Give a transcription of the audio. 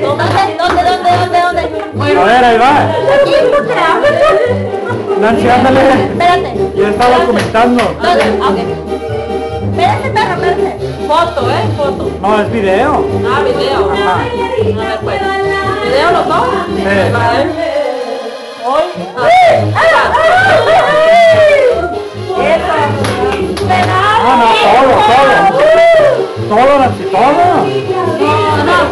¿Dónde, dónde, dónde, dónde, dónde? A ver, ahí va. Aquí, Nancy, ándale. Espérate. Ya estaba comentando. ¿Dónde? Ah, ok. Espérate, perro, espérate. Foto, ¿eh? Foto. No, es video. Ah, video. Ajá. A ver, pues. ¿Video los dos? Sí. Vale. Hoy. No, no, todo, todo. Todo, Nancy, todo. No, no.